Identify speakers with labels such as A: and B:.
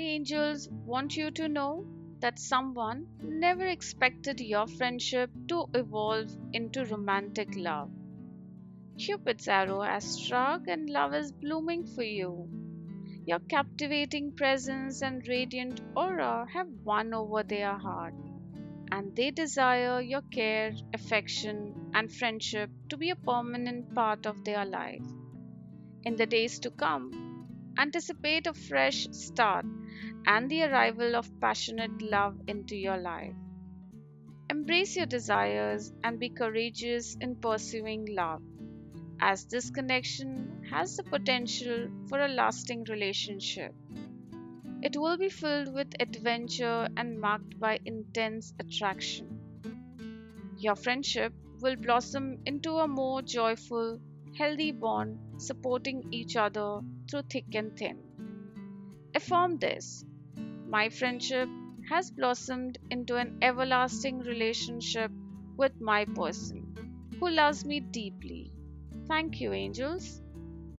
A: The angels want you to know that someone never expected your friendship to evolve into romantic love. Cupid's arrow has struck and love is blooming for you. Your captivating presence and radiant aura have won over their heart, and they desire your care, affection, and friendship to be a permanent part of their life. In the days to come, anticipate a fresh start and the arrival of passionate love into your life. Embrace your desires and be courageous in pursuing love, as this connection has the potential for a lasting relationship. It will be filled with adventure and marked by intense attraction. Your friendship will blossom into a more joyful, healthy bond, supporting each other through thick and thin. Affirm this my friendship has blossomed into an everlasting relationship with my person who loves me deeply. Thank you, angels.